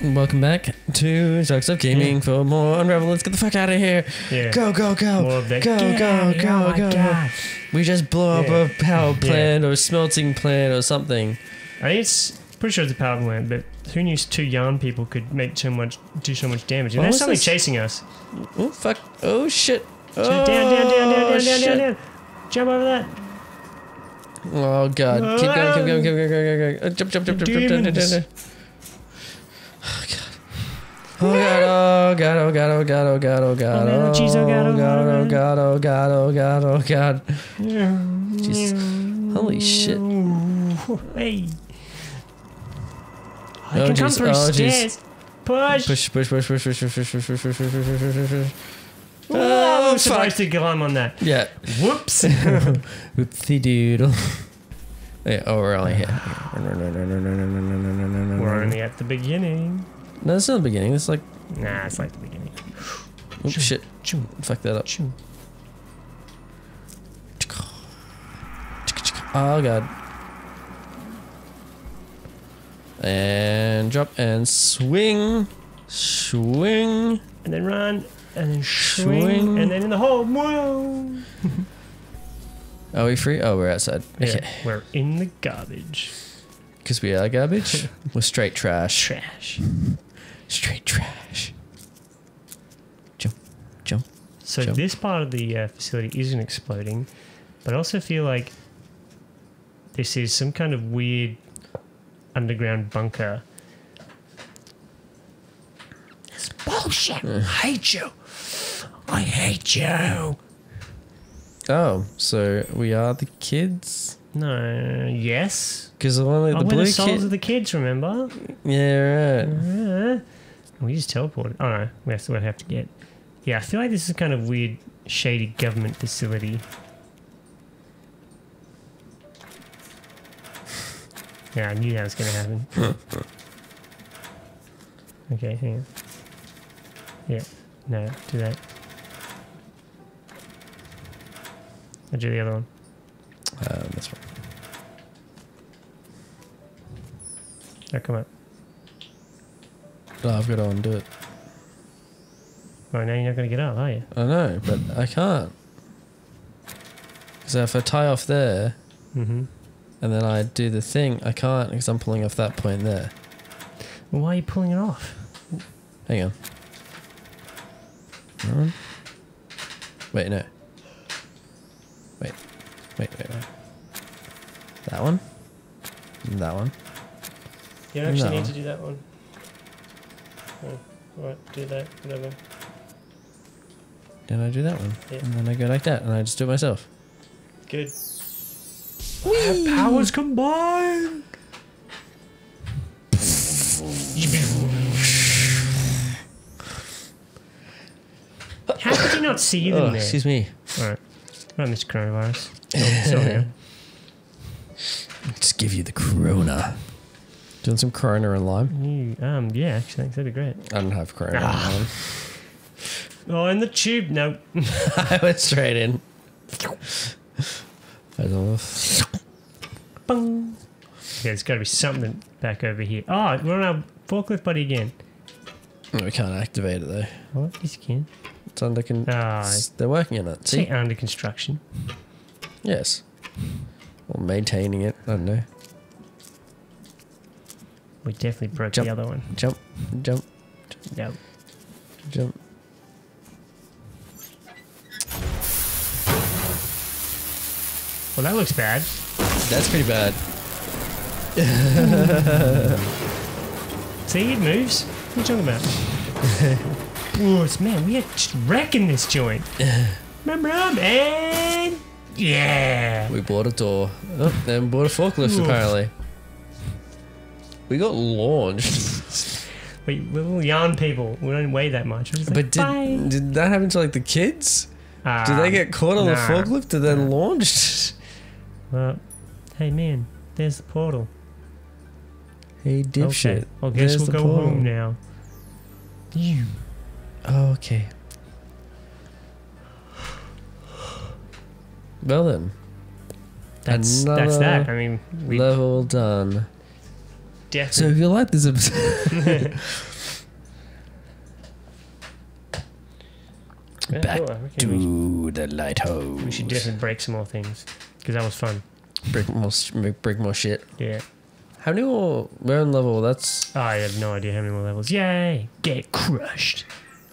Welcome back to Socks Off Gaming for more Unravel. Let's get the fuck out of here. Yeah. Go, go, go. More of that. Go, go, out of here. go, Oh go. God. We just blew up Yeah. a power Yeah. plant or a smelting plant or something. I think it's pretty sure it's a power plant, but who knew two yarn people could make so much, do so much damage? And What there's something this? chasing us. Oh, fuck. Oh, shit. Oh, down, down, down, down, down, down, shit. down, down. Jump over that. Oh, God. Keep going, keep going, keep going, keep going, keep going. Uh, Jump, jump, jump, jump, jump, jump, jump, Demons. jump. Oh god, oh god, oh god, oh god, oh god, oh god, oh oh jeez, oh god, oh god, oh god, oh god, oh god, oh god. Holy shit. Hey. I Oh, can come through oh, stairs. Push. Push, push, push, push, push, push, push, push, push, push, push, push, push, push, push. Oh, I'm supposed to climb on that. Yeah. Whoops. Whoopsie doodle. Yeah, oh, we're only here. We're only at the beginning. No, it's not the beginning. It's like, Nah, it's like the beginning. oh shit. Choo, Fuck that up. Oh god. And drop and swing. Swing. And then run. And then swing. Swing. And then in the hole. Whoa. Are we free? Oh, we're outside. Yeah, Okay. we're in the garbage. Because we are garbage. we're straight trash. Trash. Straight trash. Jump. Jump. So Jump. this part of the uh, facility isn't exploding, but I also feel like this is some kind of weird underground bunker. It's bullshit. I hate you. I hate you. Oh, so we are the kids? No. Yes. Because the one like Oh, the we're blue the souls kid. of the kids. Remember? yeah, right. Uh, we just teleported. Oh no, that's what I have to get. Yeah, I feel like this is a kind of weird, shady government facility. Yeah, I knew that was going to happen. okay, hang on. Yeah, no, do that. I'll do the other one. Uh, that's right. Oh, come up. Oh, I've got to undo it. Oh, now you're not going to get up, are you? I know, but I can't. Because if I tie off there Mm-hmm. and then I do the thing, I can't because I'm pulling off that point there. Well, why are you pulling it off? Hang on. One? Wait, no. Wait. Wait, wait, wait. That one? And that one? You don't actually No. need to do that one. Alright, do that, whatever. Then I do that one. Yeah. And then I go like that and I just do it myself. Good. We have powers combined! How could you not see them Oh, there? excuse me. Alright. Right, Mr. Coronavirus. Oh, sorry. Just give you the corona. Doing some corona and lime? You, um, yeah, actually, thanks. That'd be great. I don't have corona Ah. and lime. Oh, in the tube. No. I went straight in. I Bung. Okay, there's got to be something back over here. Oh, we're on our forklift buddy again. We can't activate it though. What? Yes, you can. It's under con- Ah, They're working on it. See? under construction. Yes. Or maintaining it. I don't know. We definitely broke Jump. the other one. Jump, jump, No. jump. Well, that looks bad. That's pretty bad. See, it moves. What are you talking about? oh, man, we are wrecking this joint. Remember, man? Yeah. We bought a door. Oh, then bought a forklift Oof. apparently. We got launched. We're little yarn people. We don't weigh that much. We're like, but did bye. did that happen to like the kids? Ah, did they get caught on the nah. forklift and then launched? Well, hey, man, there's the portal. Hey dipshit. Okay. Well, guess There's we'll go portal. home now. You. Oh, okay. Well then, That's that's that. I mean, we level done. Definitely. So if you like this episode, Yeah, back cool, I reckon we, to the lighthouse. we should definitely break some more things because that was fun. break more, break more shit. Yeah. How many more? We're on level. That's ah, I have no idea how many more levels. Yay! Get crushed.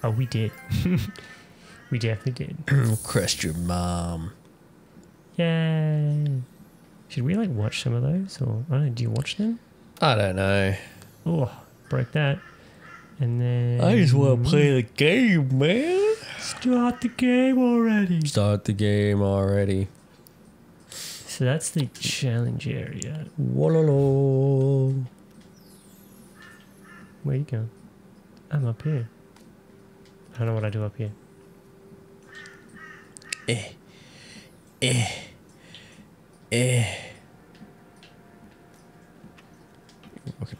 Oh, we did. we definitely did. crushed your mom. Yay! Should we like watch some of those, or I don't know? Do you watch them? I don't know. Oh, broke that. And then I just want to play the game, man. start the game already. Start the game already. So that's the challenge area. Wallalo. Where you going? I'm up here. I don't know what I do up here. Eh. Eh. Eh.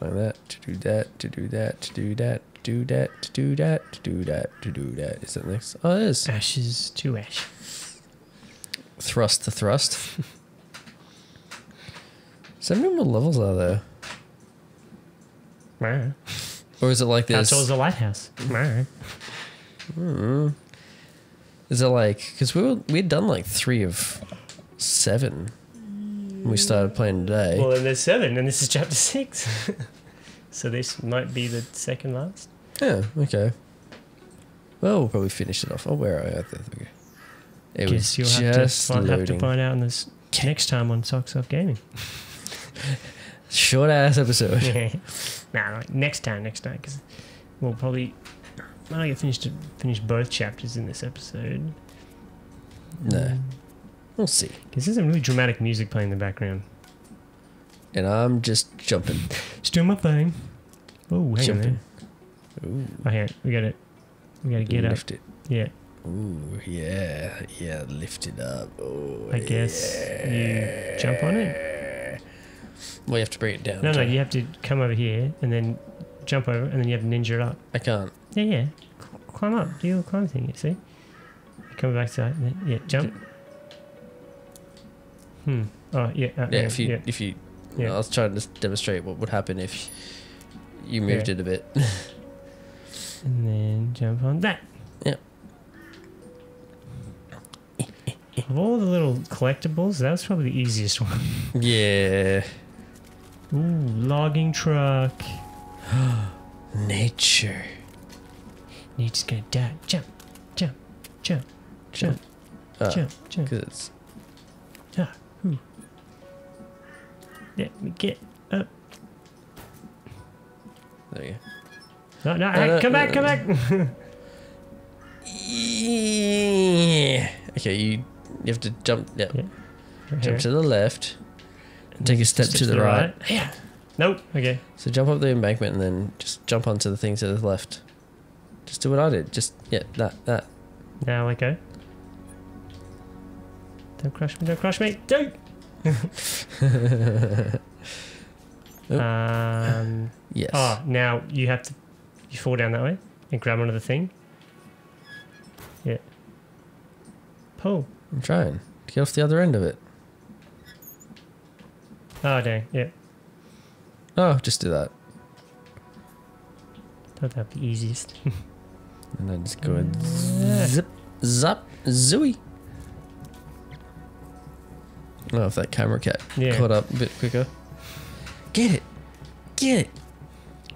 Walking like that, to do that, to do that, to do that, to do that, to do that, to do that, to do that. Is that next? Oh, it is. Ashes to ash. Thrust to thrust. So how many more levels are there? Wow. Or is it like this? is the lighthouse? Wow. Hmm. Is it like because we were we'd done like three of seven we mm. started playing today? Well, then there's seven, and this is chapter six. so this might be the second last. yeah. Okay. Well, we'll probably finish it off. Oh, where are I? At? Okay. It Guess was you'll have to, find, have to find out in this next time on Socks Off Gaming. Short ass episode. nah, like next time, next time, because we'll probably. I don't get finished to finish both chapters in this episode. no, mm. We'll see. Because there's some really dramatic music playing in the background. And I'm just jumping. Just doing my thing. Oh, hang Jumping. On there. Oh, on. We got it. we gotta get up. lift it. Yeah, Ooh, yeah, yeah, lift it up. Oh, I guess you jump on it. Well, you have to bring it down. No, no, you have to come over here and then jump over, and then you have to ninja it up. I can't. Yeah, yeah. Climb up. Do your climb thing. You see? Come back to that. Yeah, jump. Hmm. Oh, yeah. Uh, Yeah, if you yeah. if you, Yeah. I was trying to demonstrate what would happen if you moved Yeah. it a bit. And then jump on that. Yep. Of all the little collectibles, that was probably the easiest one. yeah, Ooh, logging truck. nature. Just gonna die. Jump, jump, jump, jump, Uh, jump, jump. Cause it's Let me get up. there you go. No, no, come back, come back. Yeah. Okay, you you have to jump. Yeah, Yeah. jump to the left. And take a step to the right. Yeah. Nope. Okay. So jump up the embankment and then just jump onto the thing to the left. Just do what I did. Just yeah, that that. Now let go. Don't crush me, don't crush me. Don't! Um, Yes. oh, now you have to. You fall down that way and grab onto the thing. Yeah. Pull. I'm trying to get off the other end of it. Oh, dang. Yeah. Oh, just do that. Thought that'd be easiest. And then just go and zip, zap, zooey. I don't know if that camera cat Yeah. caught up a bit quicker. Get it! Get it!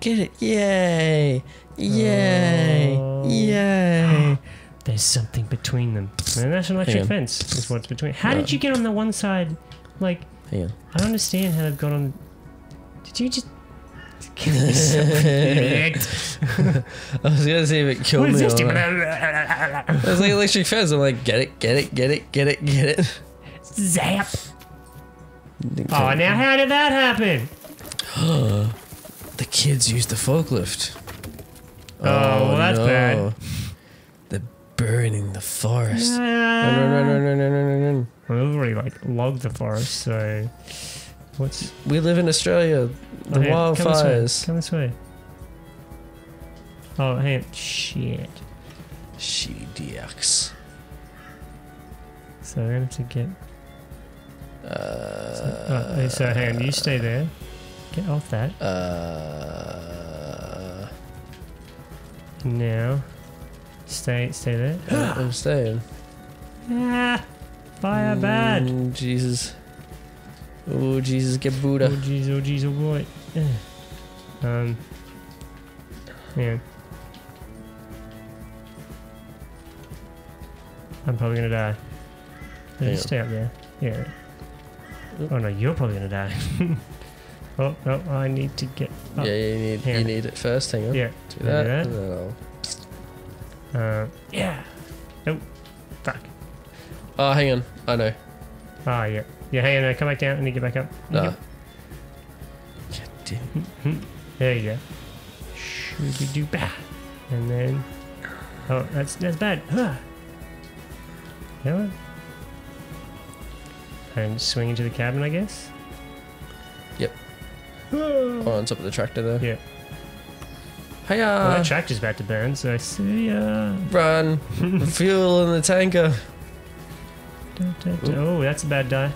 Get it! Yay! Yay! Oh. Yay! There's something between them. And that's an electric fence. Is what's between. How No. did you get on the one side? Like, Hang on. I don't understand how they've got on. Did you just. I was gonna see if it killed What is me. this? or? It was like electric fence. I'm like, get it, get it, get it, get it, get it. Zap. Oh, now how did that happen? The kids use the forklift. Oh, well, that's bad. They're burning the forest. Uh, Run, run, run, run, run, run, run. We've already like logged the forest, so what's We live in Australia. The oh, yeah, Come this way. wildfires. Come this way. Oh, hang on. Shit. Shitty DX. So we're gonna have to get. Uh, Oh, so hang on. You stay there. Get off that. Uh, Now. Stay stay there. I'm staying. ah! Fire bad! Mm, Jesus. Oh, Jesus, get Oh Buddha. jeez, oh Jesus, oh boy. Um. Man. I'm probably gonna die. Just stay up there. Yeah. Oh no, you're probably gonna die. oh, oh, I need to get up. Yeah, you need Hang you on. need it first. Hang on. Yeah. Do do that. that. and then I'll- Uh, yeah. Oh, fuck. Oh, hang on. I know. Ah, yeah. Yeah, hang on, no, come back down and then get back up. No. There you go. Shooby doo bah. And then. Oh, that's that's bad. Huh. That one. And swing into the cabin, I guess. Yep. Oh. on top of the tractor there. Yeah. Hiya! Well, that tractor's about to burn, so I see ya. Run! Fuel in the tanker. Da, da, da. Oh, that's a bad die.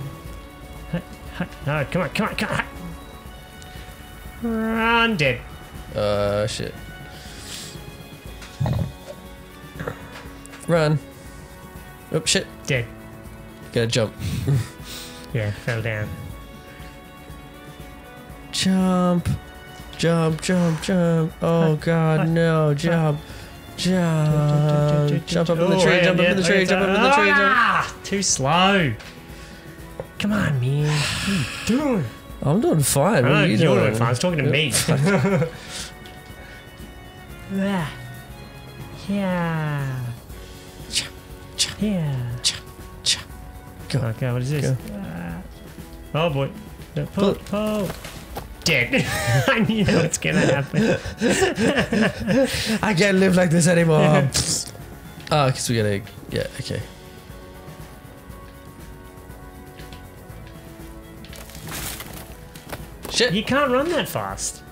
Oh, come on, come on, come on. Run, dead. Uh, shit. Run. Oh, shit. Dead. Gotta jump. Yeah, fell down. Jump. Jump, jump, jump. Oh, God, no. Jump. Jump. Jump up in the tree, jump up in the tree, jump up in the tree. Jump. Ah, too slow. Come on, man. What are you doing? I'm doing fine. What are you you're doing? doing fine. I was talking to me. Ah. yeah. Cha, Yeah. Go. Okay, what is this? Go. Ah. Oh boy. No, pull, pull. Dead. I knew that was gonna happen. I can't live like this anymore. oh, because we gotta. Yeah, okay. Shit! You can't run that fast.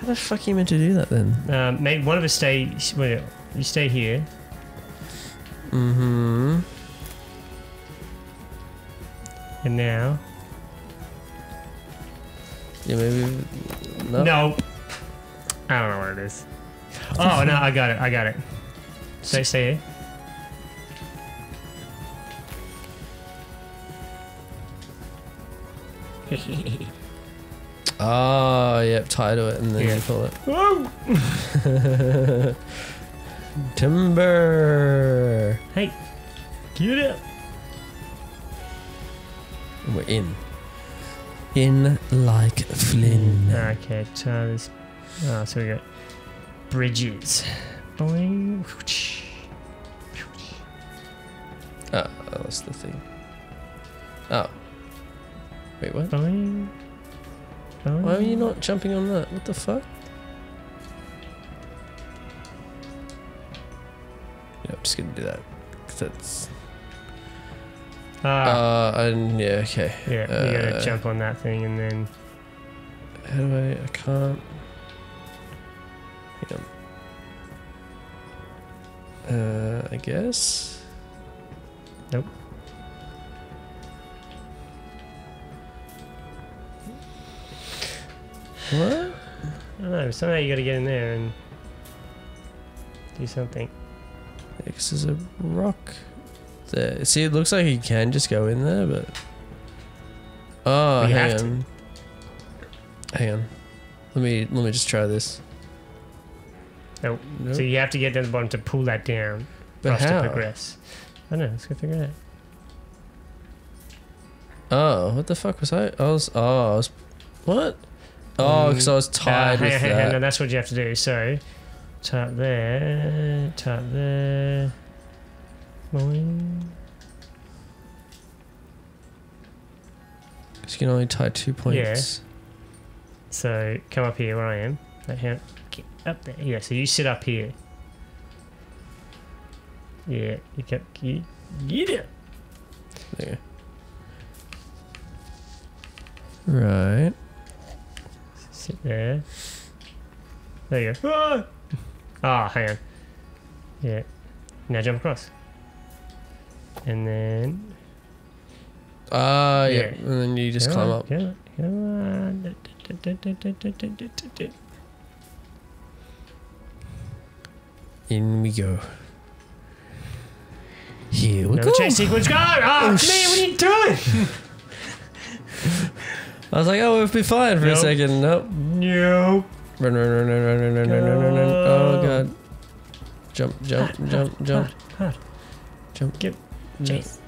How the fuck are you meant to do that then? Um, maybe one of us stay. Well, you stay here. Mm-hmm. And now. Yeah, maybe. No. No. I don't know what it is. Oh no, I got it. I got it. Stay, stay here. Oh, yep. Tie to it and then Yeah. you pull it. Timber. Hey, get it. We're in. In like Flynn. Okay, so this. Oh, so we got bridges. Boing. Ah, oh, that's the thing. Oh. Wait, what? Boing. Boing. Why are you not jumping on that? What the fuck? Yeah, I'm just gonna do that. 'Cause that's. Ah, Uh, and yeah, okay. yeah, you gotta uh, jump on that thing and then. How do I? I can't. On. Uh, I guess. Nope. What? I don't know. Somehow you gotta get in there and do something. Because is a rock there. See, it looks like you can just go in there, but. Oh, you hang have to. on. Hang on. Let me let me just try this. Nope. Nope. So you have to get down to the bottom to pull that down for but us how? to progress. I don't know. Let's go figure it out. Oh, what the fuck was I? I was. Oh, I was. What? Oh, because I was tied Uh, hang on, hang on, that. no, that's what you have to do. So, tap there, tap there. Boing. Because you can only tie two points. Yeah. So come up here where I am. Get up there. Yeah. So you sit up here. Yeah. You get you get it. There. Right. Sit there. There you go. Ah, Ah, hang on. Yeah. Now jump across. And then Ah, yeah. Yeah. And then you just Come climb on, up. Come on, come on. In we go. Here we Another go. chase sequence. Go! Oh, man, what are you doing? I was like, oh, we'll be fine for a second. Nope. No. Run, run, run, run, run, run, run, run, run, run, run. Oh god. Jump, jump, jump, jump, Hard, hard. jump. Get jump. chase.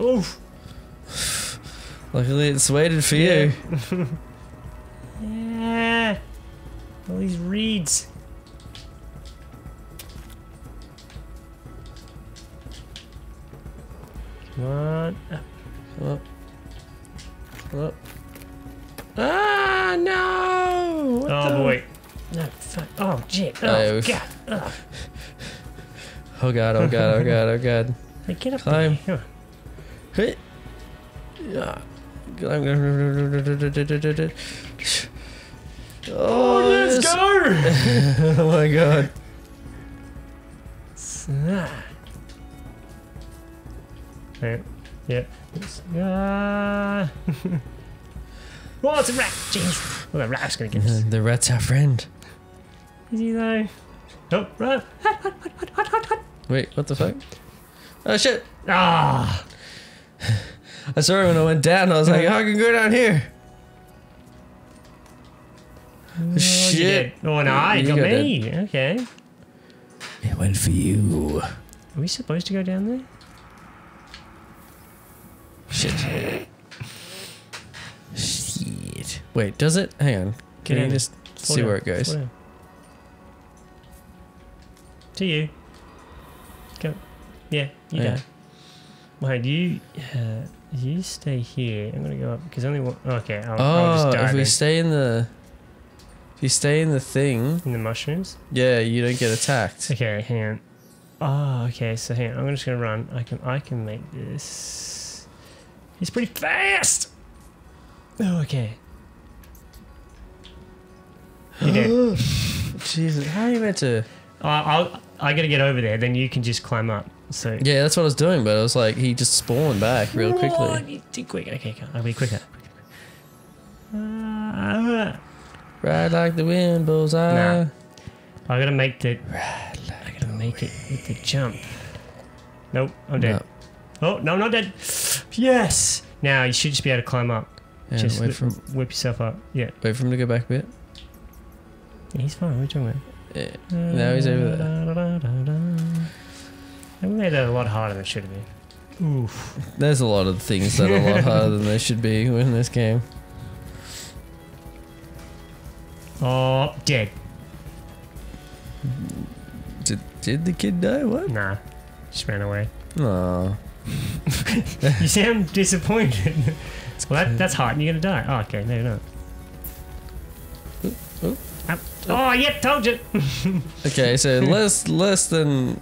Oof. Luckily, it's waited for you. Yeah. All these reeds. Come on. Up. Up. Up. Ah, no! What Oh the- boy. No, fuck. Oh, shit. Oh, Oh. God. Oh. Oh god, oh god, oh god, oh god. Hey, get up Climb. there. Hey. Yeah. I'm. Oh, let's yes. go! oh my god. Right. Yep. Ah. oh, it's a rat! Jeez. Well, the rat's gonna get us. The rat's our friend. Is he though? Oh, right. Wait, what the fuck? Oh shit! Ah! I saw it when I went down. I was like, oh, I can go down here. Oh, Shit. Oh, no, you You got me. Okay. It went for you. Are we supposed to go down there? Shit. Shit. Wait, does it? Hang on. Can Get you just see down, where it goes? To you. Go. Yeah, you Oh, Yeah. go. Wait, you uh, you stay here. I'm gonna go up because only one. Okay, I'll, I'll Oh, just dive if we in. stay in the, if you stay in the thing, in the mushrooms. yeah, you don't get attacked. Okay, hang on. Oh, okay. So hang on. I'm just gonna run. I can I can make this. He's pretty fast. Oh, okay. You did. Jesus, how are you meant to? I'll, I'll I gotta get over there. Then you can just climb up. So Yeah, that's what I was doing, but it was like he just spawned back real quickly. too quick. Okay, I'll be quicker. Uh, Ride like the wind, bullseye. Nah. I gotta make the. Ride like I gotta make it with the jump. Nope, I'm dead. Oh no, I'm not dead. Yes. Now you should just be able to climb up. Yeah, just wait whi- for him, whip yourself up. Yeah. wait for him to go back a bit. yeah he's fine. What are you talking about? Yeah. Now he's over there. I made that a lot harder than it should have been. Oof. There's a lot of things that are a lot harder than they should be in this game. Oh, dead. Did, did the kid die? What? Nah, just ran away. No. You sound disappointed. well, that, that's hard. and You're gonna die. Oh, okay. No, you're not. oop. Ow. Ah. Oh, yeah, told you. Okay, so less less than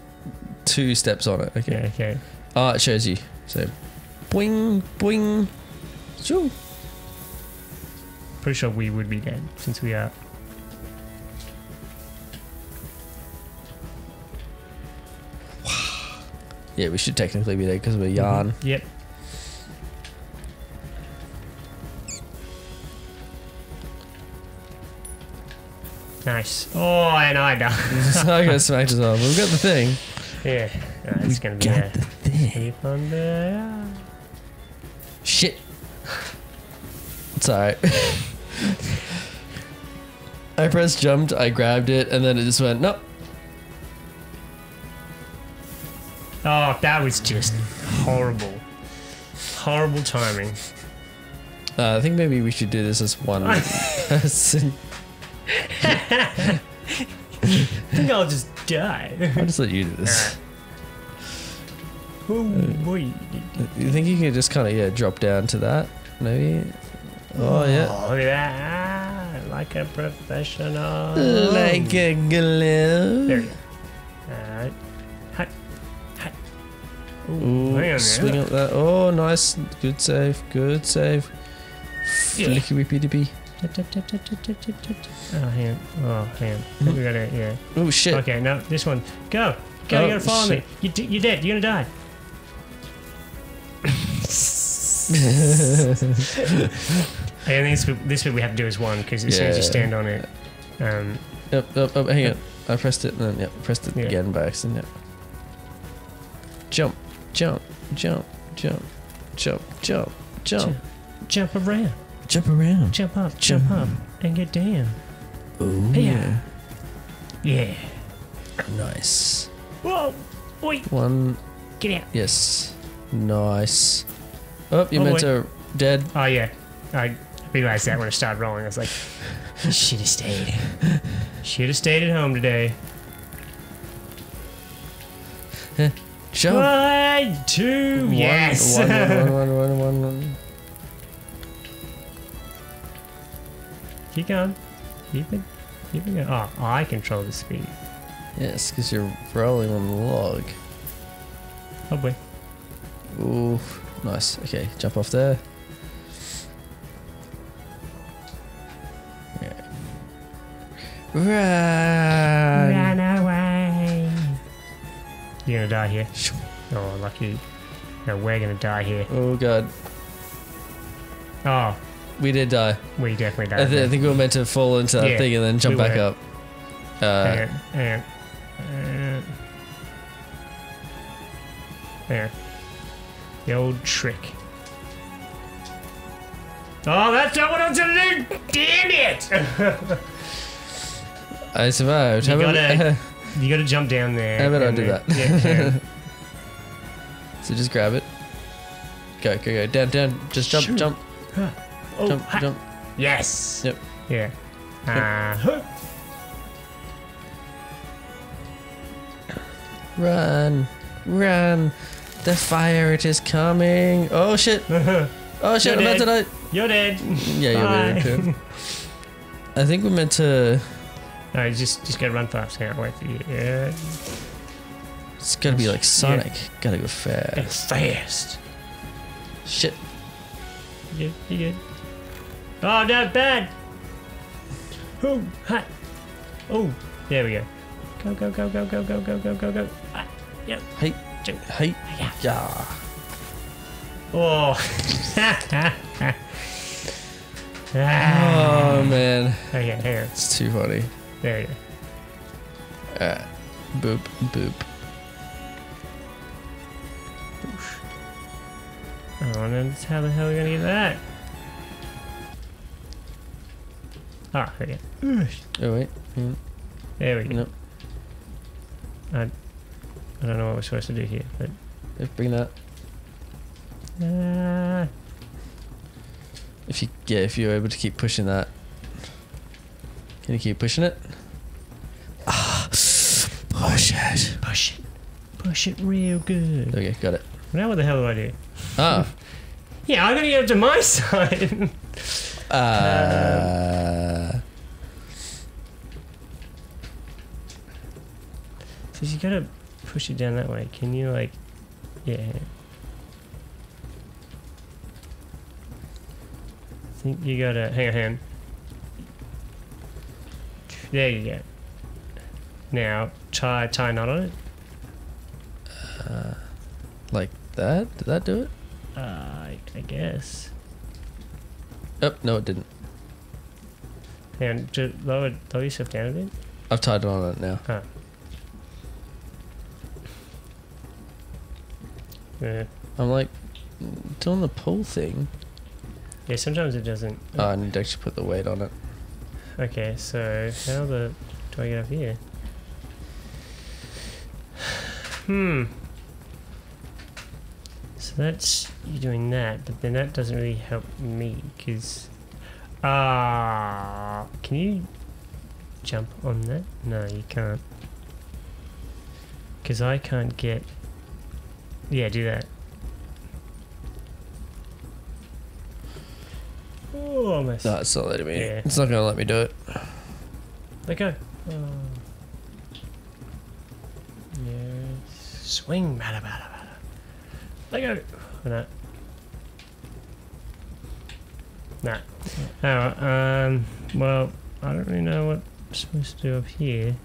two steps on it. Okay. yeah, okay. Oh, it shows you. So, boing, boing. Shoo. Pretty sure we would be dead since we are. Yeah, we should technically be there because we're mm-hmm. yarn. Yep. Nice. Oh, and I died. I got smacked as well. We've got the thing. Yeah. Uh, it's gonna be a the thing. on there. Shit. It's alright. I pressed jumped, I grabbed it, and then it just went, nope. Oh, that was just horrible. Horrible timing. Uh, I think maybe we should do this as one person. I think I'll just die. I'll just let you do this. oh uh, boy. You think you could just kind of, yeah, drop down to that? Maybe? Oh, oh yeah. Oh, yeah. Like a professional. Like a glove. There you go. Hut. Hut. Ooh, Ooh, swing up that. Oh, nice. Good save. Good save. Flicky Yeah. Whippy dippy. Oh, hang on. Oh, hang on. We gotta, yeah. Oh, shit. Okay, no, this one. Go. Go, Oh, you gotta follow shit. me. You d- you're dead. You're gonna die. And this this bit we have to do as one because as soon as you stand on it, um, Yep, yep, yep, hang on. I pressed it and then, yep, pressed it Yeah. again by accident. Yep. Jump, jump, jump, jump, jump, jump, jump. jump around, Jump around. jump up, mm. jump up, and get down. Ooh, Yeah. Yeah. Nice. Whoa! Wait! One, Get out! yes. Nice. Oh, you Oh, meant wait. to dead. Oh yeah, I realized that when I started rolling. I was like, should have stayed. Should have stayed at home today. Jump. One, two, One, yes. One, one, one, one, one, one. Keep going. Keep it. Keep it going. Oh, I control the speed. Yes, because you're rolling on the log. Oh boy. Ooh, nice. Okay, jump off there. Yeah. Run. Run away. You're gonna die here. Oh, lucky. No, we're gonna die here. Oh god, Oh, we did die. we definitely died. I, th- I think we were meant to fall into that Yeah, thing and then jump we back were. up. Uh, Hang on, hang on. There. The old trick. Oh, that's not what I was gonna do! Damn it! I survived. You How about, gotta- you gotta jump down there. How about I and do then- that? Yeah, so just grab it. Go, go, go. Down, down. Just jump, Shoot. jump, oh, jump, ha- jump. Yes! Yep. Yeah. Uh, Run, run. The fire, it is coming. Oh shit. Oh shit, I'm You're about to die. You're dead. Yeah, you're Bye. really good. I think we're meant to. No, you just just gotta run fast. Hang on, wait for you. Yeah. It's gotta be like Sonic. Gotta go fast. Get fast. Shit. You good? You good? Oh no, bad. Oh, hot. Oh, there we go. Go, go, go, go, go, go, go, go, go, go. Ah, yep. Hey, Jump. hey, Yeah. yeah. Oh. ah. Oh man, Okay, on. it's too funny. There you go. Uh, boop, boop. Oh, then how the hell are we gonna get that? Ah, there we go. Oh wait. There we go. Nope. I, I don't know what we're supposed to do here, but. If bring that. Uh, If you yeah, if you're able to keep pushing that. Can you keep pushing it? Ah, push it. push it. Push it real good. Okay, got it. Now what the hell do I do? Ah. Yeah, I'm gonna get up to my side. Uh, so you gotta push it down that way. Can you like, yeah. I think you gotta hang on, hang on. There you go. Now tie tie knot on it. uh, like that? Did that do it? Uh, I, I guess. Oh no, it didn't. Hang on, just lower lower yourself down a bit. I've tied it on it now. Huh. Yeah. I'm like doing the pull thing. Yeah, sometimes it doesn't. Oh, I need to actually put the weight on it. Okay, so how the do I get up here? Hmm. So that's you doing that, but then that doesn't really help me because. Ah, can you jump on that? No, you can't. Because I can't get. Yeah, do that. Oh, almost. No, it's not letting me. Yeah. It's not gonna let me do it. Let go. Oh. Yes. Swing, bada bada bada. Let go. Oh, no. Nah. Oh, um, well, I don't really know what I'm supposed to do up here.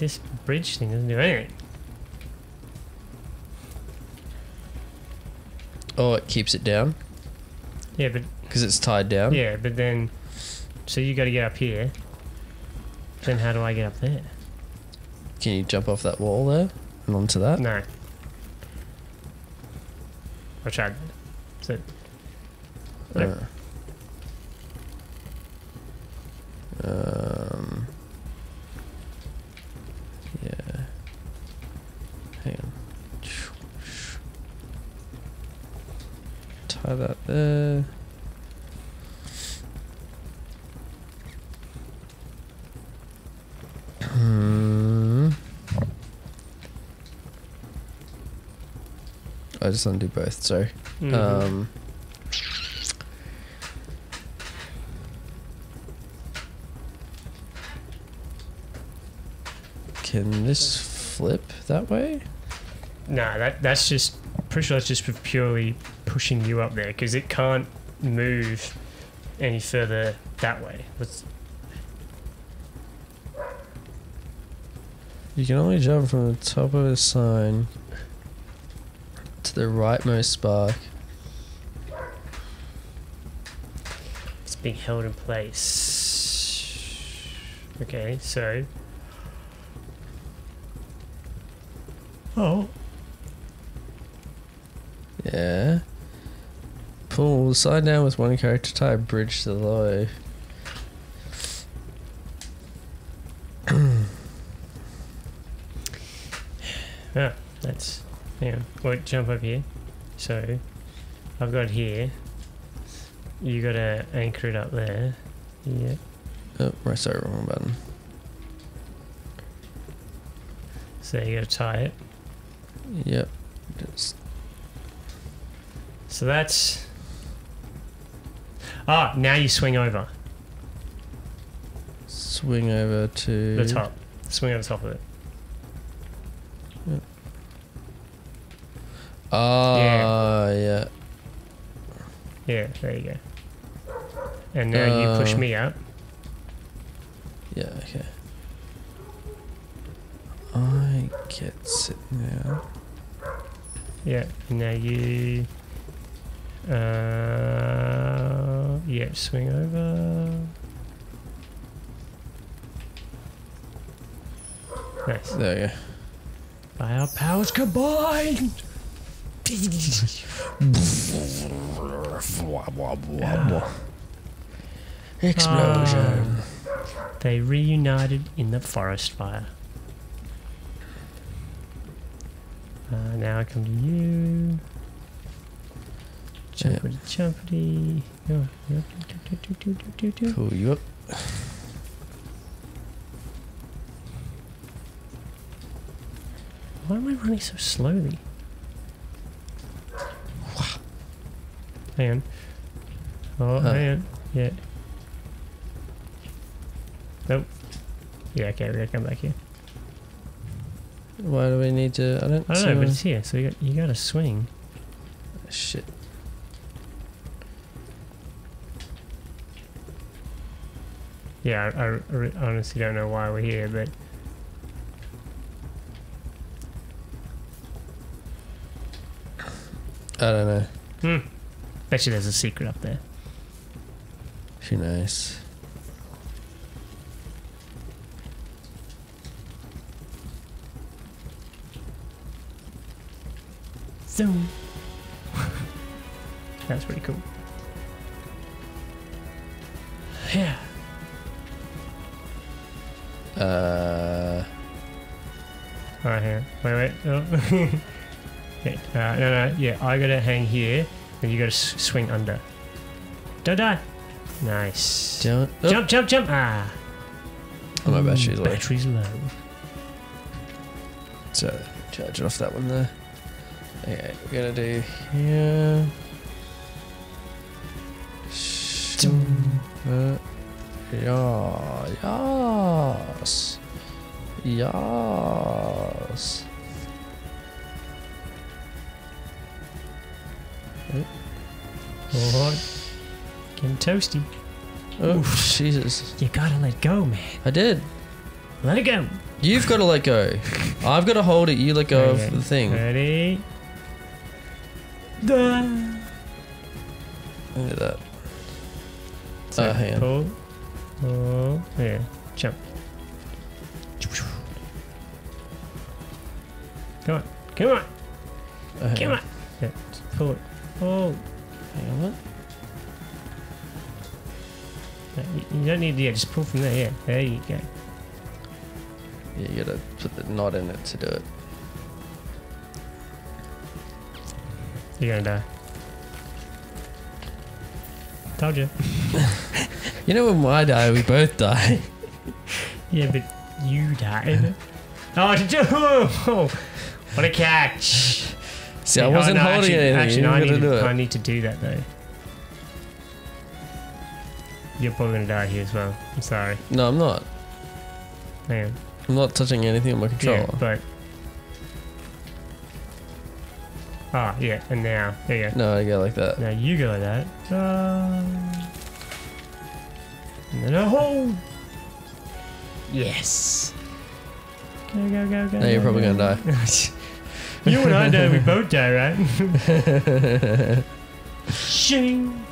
This bridge thing doesn't do anything. Oh, it keeps it down Yeah, but because it's tied down. yeah, but then, so you got to get up here. Then how do I get up there? Can you jump off that wall there and onto that? No. I tried. So Nope. Uh, um. Yeah. Hang on. Tie that there. Hmm. I just undo both. Sorry. mhm. Um. Can this flip that way? No, that that's just pretty sure that's just purely pushing you up there because it can't move any further that way. Let's, You can only jump from the top of a sign to the rightmost spark. it's being held in place. Okay, so. The side down with one character, type, bridge to the low. yeah, that's. yeah. Wait, jump up here. So, I've got here. You gotta anchor it up there. Yeah. Oh, right, sorry, wrong button. So you gotta tie it. Yep. Just So that's. Ah, now you swing over swing over to the top. Swing over the top of it. Ah, yeah. Yeah, there you go. And now you push Uh, me out. Yeah, okay. I get it now. Yeah, now you. Uh, yeah, swing over. Nice. There we go. By our powers combined. Explosion. They reunited in the forest fire. Uh, now I come to you. Jumpity jumpity. Go. Pull you up. Why am I running so slowly? Hang on. Oh, Huh. hang on. Yeah. Nope. Yeah, okay, we gotta come back here. Why do we need to? I don't. I don't know, but it's here, so you got, you gotta swing. Shit. Yeah, I, I re- honestly don't know why we're here, but I don't know. hmm. Bet you there's a secret up there. Who knows? Zoom. That's pretty cool. Yeah. Uh. Alright, here. Wait, wait. Oh. okay. Uh, no, no. Yeah, I gotta hang here, and you gotta s- swing under. Don't die. Nice. Don't. Oh, Jump, jump, jump. Ah. Oh, my Ooh, battery's low. Battery's low. So charge it off that one there. Okay, we're gonna do here. Uh, yeah, yes, yes. Alright. Getting toasty. Oh Oof. Jesus! You gotta let go, man. I did. Let it go. You've got to let go. I've got to hold it. You let go Okay. of the thing. Ready? Done. Look at that. So Uh, hang on. pull. Oh, yeah. Jump. Come on. Come on. Uh, Come on. Yeah, just pull it. Oh. Hang on. No, You you don't need to, yeah, just pull from there, yeah. There you go. Yeah, you gotta put the knot in it to do it. You're gonna die. Told you. You know, when I die, we both die. Yeah, but you died. oh, did you? Oh, what a catch. See, I oh, wasn't no, holding actually, anything. Actually, no, I, need do to, it. I need to do that though. You're probably gonna die here as well. I'm sorry. No, I'm not. On. I'm not touching anything on my controller. Yeah, but. Ah, yeah, and now. There you go. No, I go like that. Now you go like that. Um, and then a hold. Yes. Go, go, go, go. Now you're probably go. gonna die. you and I know we both die, right? Shing.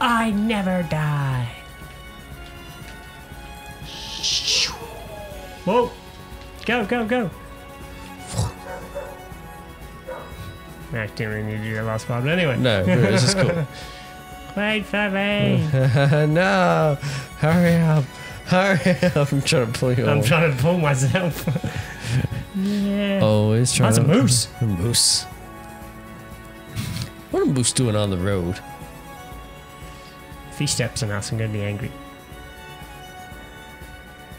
I never die. Whoa. Go, go, go. I didn't really need to do that last part, but anyway. no, this is cool. Wait for me. no, hurry up, hurry up! I'm trying to pull you I'm off. trying to pull myself. Yeah. Always trying. That's a to- moose. A moose. What a moose doing on the road? If he steps on us, I'm going to be angry.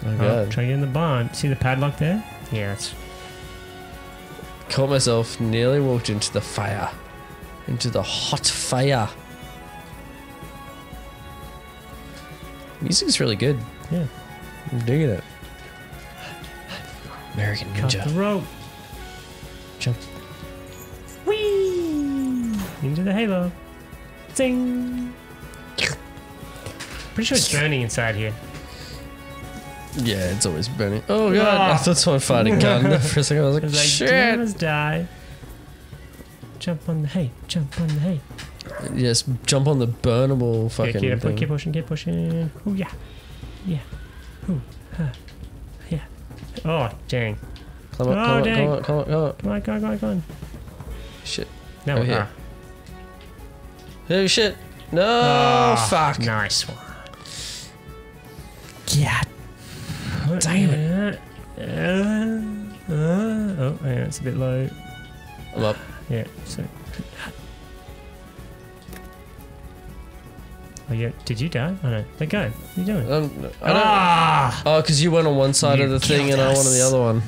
Oh Oh, god! try to get in the barn. See the padlock there? Yeah, it's Caught myself. Nearly walked into the fire, into the hot fire. Music's really good. Yeah. I'm digging it. American cut the rope. Jump. Whee! Into the halo. Zing! Pretty sure it's burning inside here. Yeah, it's always burning. Oh god! I Ah. thought someone fired a gun for a second. I was like, I was like, shit! "Just die. Jump on the hay. Jump on the hay. Yes, jump on the burnable Yeah, fucking keep, thing. keep pushing, keep pushing. Oh yeah. Yeah. Ooh. Huh. Oh, dang. Come on, Oh, come on, dang. come on, come on, come on. Come on, come on, come on, come on. Shit. No, Over here. ah. Oh shit! No! Ah, fuck! Nice one. Yeah. Damn it. Uh, uh, oh, yeah, it's a bit low. I'm up. Yeah, so. Oh, yeah. Did you die? Oh, no. Let go. What are you doing? Um, I don't. Ah! Oh, because you went on one side You of the thing and I went on the other one.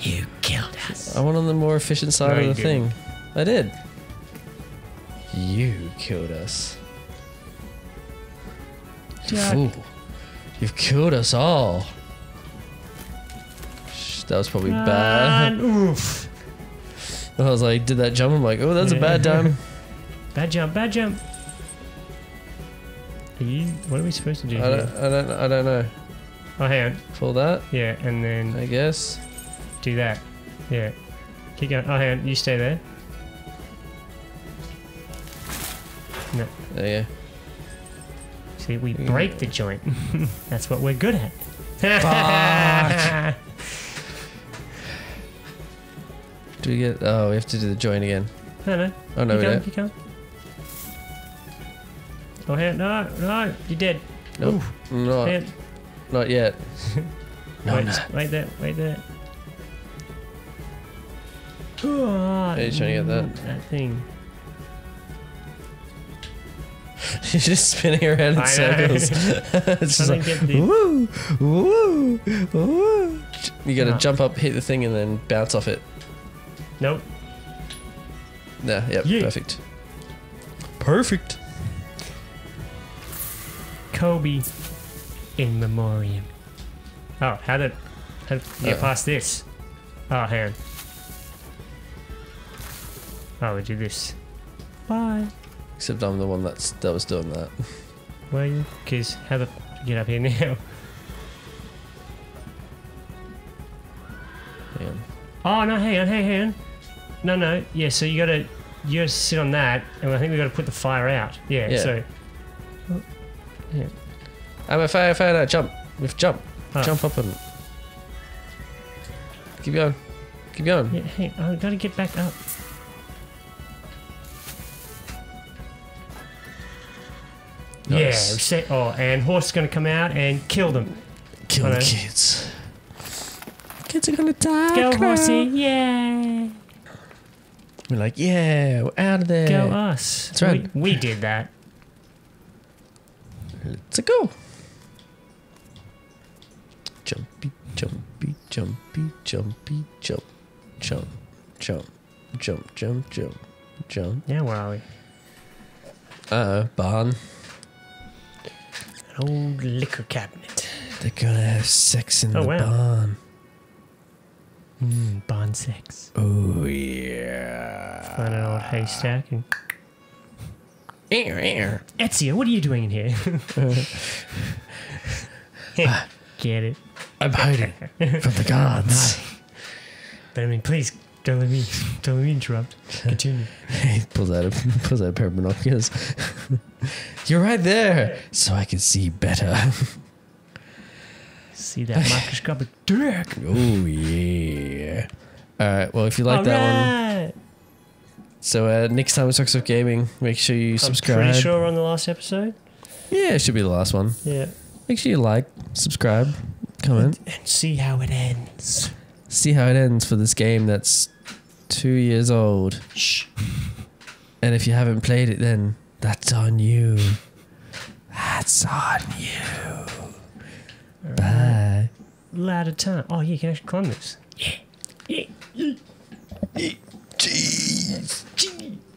You killed us. I went on the more efficient side No, of the thing. I did. You killed us. Jack. Fool. You've killed us all. That was probably bad. Oof. I was like, did that jump? I'm like, oh, that's a bad Yeah. time. Bad jump, bad jump. Are you, what are we supposed to do I here? don't, I don't, I don't know. Oh, hang on. Pull that, Yeah, and then I guess. do that. Yeah. Keep going. Oh, hang on. You stay there. There you go. See, we Yeah. break the joint. That's what we're good at. Do we get? Oh, we have to do the joint again. no, no. Oh no, you we can't. don't. You can't. Oh, hang. No, no. You're dead. Nope. Oof. Not, Hang not yet. No, wait, no. wait there. Wait there. Oh, Are you trying to get that? That thing. You're just spinning around in I circles. it's just like, to get the- woo, woo, woo. You gotta Ah. jump up, hit the thing, and then bounce off it. Nope. Yeah, yep, Yeah. perfect. Perfect. Kobe in memoriam. Oh, how did how did you get Uh. past this? Oh, hang on. Oh, we do this. Bye. Except I'm the one that's that was doing that. You? Because how the f- get up here now? Hang on. Oh no, hang on, hang on, hang on. No, no, yeah. So you gotta, you gotta sit on that, and I think we gotta put the fire out. Yeah. Yeah. So I'm um, a firefighter. Jump. With jump. Jump up and. Keep going. Keep going. yeah, hang. I gotta get back up. Yeah. Nice. we say- Oh, and horse is gonna come out and kill them. Kill the kids. Kids are gonna die. Go Clown. horsey, yeah. We're like, yeah, we're out of there. Go us. That's right. We, we did that. Let's go. Jumpy, jumpy, jumpy, jumpy, jump, jump, jump, jump, jump, jump, jump. Now where are we? Uh, barn. An old liquor cabinet. They're gonna have sex in Oh, the wow. barn. Mmm, barn sex. Oh yeah. Find an old haystack and. Ezio, what are you doing in here? Ah. Get it. I'm hiding from the guards. Ah. But I mean, please don't let me don't let me interrupt. Continue. he pulls out a pulls out a pair of binoculars. You're right there, so I can see better. See that microscopic dick. oh yeah. All right. Well, if you like that one, Alright. So uh, next time we talk about gaming, make sure you I'm subscribe. pretty sure we're on the last episode. Yeah, it should be the last one. Yeah. Make sure you like, subscribe, comment, And see how it ends. see how it ends for this game that's two years old. Shh. And if you haven't played it, then that's on you. That's on you. Bye. Ladder time. Oh, yeah, you can actually climb this. Yeah. Yeah. Jeez. Jeez.